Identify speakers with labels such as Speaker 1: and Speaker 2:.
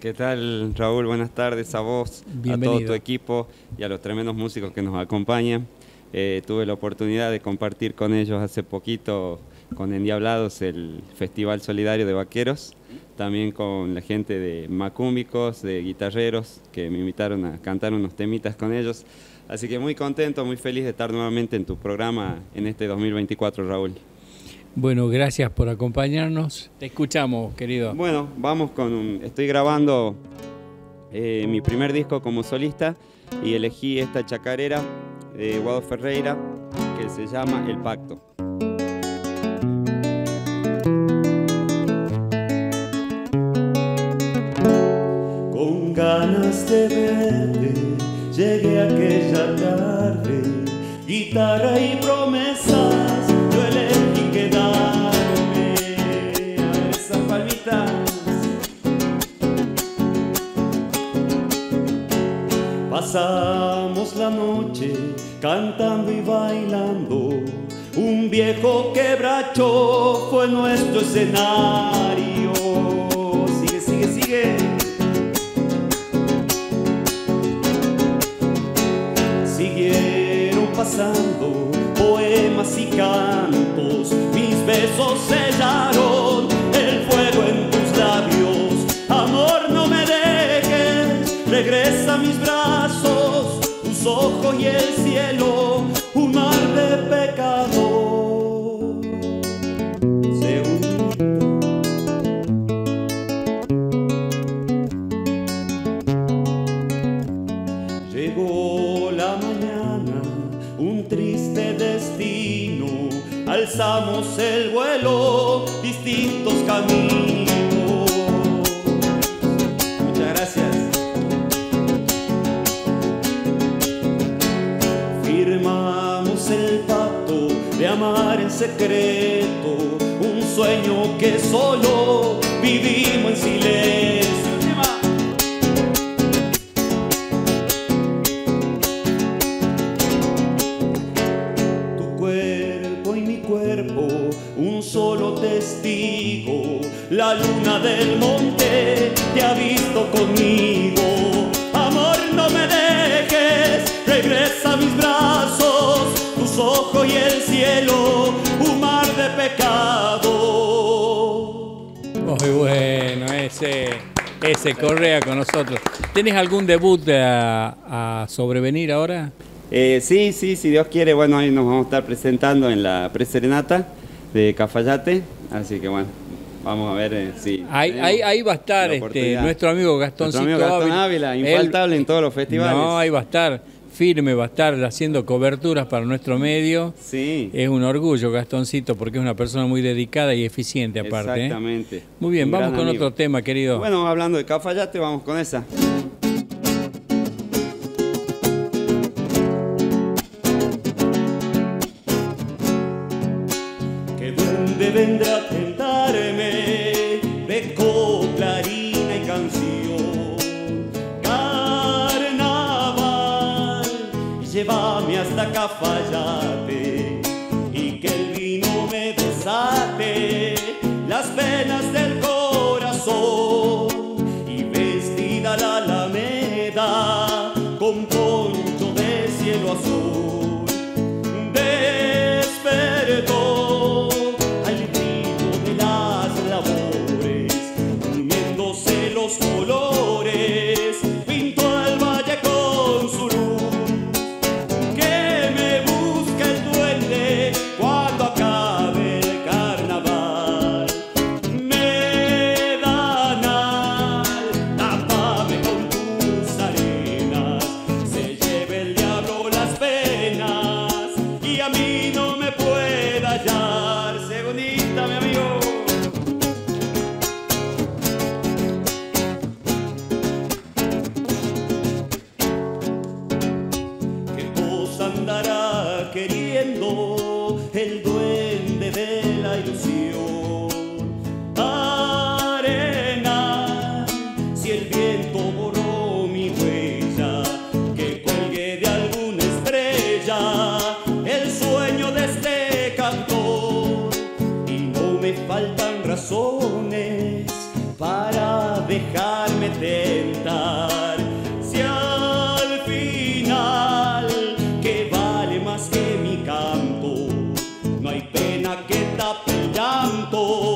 Speaker 1: ¿Qué tal, Raúl? Buenas tardes a vos, a todo tu equipo y a los tremendos músicos que nos acompañan. Eh, tuve la oportunidad de compartir con ellos hace poquito con Endiablados el Festival Solidario de Vaqueros, también con la gente de macúmbicos, de guitarreros, que me invitaron a cantar unos temitas con ellos. Así que muy contento, muy feliz de estar nuevamente en tu programa en este 2024, Raúl.
Speaker 2: Bueno, gracias por acompañarnos. Te escuchamos, querido.
Speaker 1: Bueno, vamos con un... Estoy grabando eh, mi primer disco como solista y elegí esta chacarera de Guado Ferreira que se llama El Pacto.
Speaker 3: Con ganas de verte, llegué aquella tarde, guitarra y promesas Pasamos la noche cantando y bailando. Un viejo quebracho fue nuestro escenario. Un mar de pecado. Llegó la mañana, un triste destino, alzamos el vuelo, distintos caminos. Amar en secreto, un sueño que solo vivimos en silencio. Tu cuerpo y mi cuerpo, un solo testigo, la luna del monte
Speaker 2: ese, ese Correa con nosotros. ¿Tienes algún debut a, sobrevenir ahora?
Speaker 1: Eh, sí, sí, si Dios quiere, bueno, ahí nos vamos a estar presentando en la preserenata de Cafayate, así que bueno, Vamos a ver eh, si.
Speaker 2: Ahí, ahí, va a estar este, nuestro amigo Gastón
Speaker 1: Gastón Ávila, infaltable en todos los festivales.
Speaker 2: No, ahí va a estar firme, va a estar haciendo coberturas para nuestro medio.
Speaker 1: Sí.
Speaker 2: Es un orgullo, Gastoncito, porque es una persona muy dedicada y eficiente aparte.
Speaker 1: ¿eh? Exactamente.
Speaker 2: Muy bien, vamos con otro tema, querido.
Speaker 1: Bueno, hablando de Cafayate, vamos con esa.
Speaker 3: Que dónde vendrá cafajate.
Speaker 2: Para dejarme te
Speaker 3: llanto